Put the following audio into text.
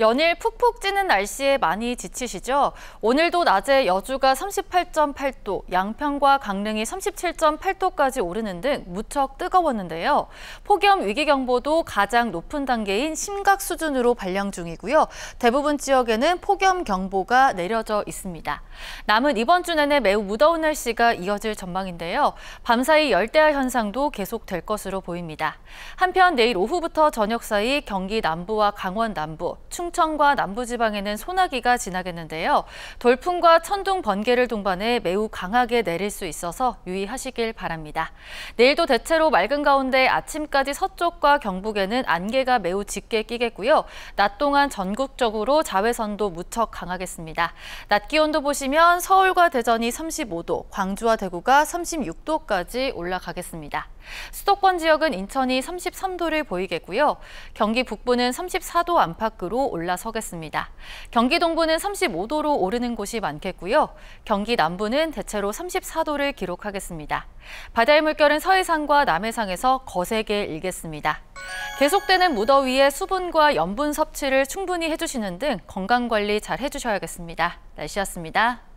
연일 푹푹 찌는 날씨에 많이 지치시죠? 오늘도 낮에 여주가 38.8도, 양평과 강릉이 37.8도까지 오르는 등 무척 뜨거웠는데요. 폭염 위기경보도 가장 높은 단계인 심각 수준으로 발령 중이고요. 대부분 지역에는 폭염 경보가 내려져 있습니다. 남은 이번 주 내내 매우 무더운 날씨가 이어질 전망인데요. 밤사이 열대야 현상도 계속될 것으로 보입니다. 한편 내일 오후부터 저녁 사이 경기 남부와 강원 남부, 충 충청과 남부지방에는 소나기가 지나겠는데요. 돌풍과 천둥, 번개를 동반해 매우 강하게 내릴 수 있어서 유의하시길 바랍니다. 내일도 대체로 맑은 가운데 아침까지 서쪽과 경북에는 안개가 매우 짙게 끼겠고요. 낮 동안 전국적으로 자외선도 무척 강하겠습니다. 낮 기온도 보시면 서울과 대전이 35도, 광주와 대구가 36도까지 올라가겠습니다. 수도권 지역은 인천이 33도를 보이겠고요. 경기 북부는 34도 안팎으로 올라 서겠습니다. 경기 동부는 35도로 오르는 곳이 많겠고요. 경기 남부는 대체로 34도를 기록하겠습니다. 바다의 물결은 서해상과 남해상에서 거세게 일겠습니다. 계속되는 무더위에 수분과 염분 섭취를 충분히 해주시는 등 건강관리 잘 해주셔야겠습니다. 날씨였습니다.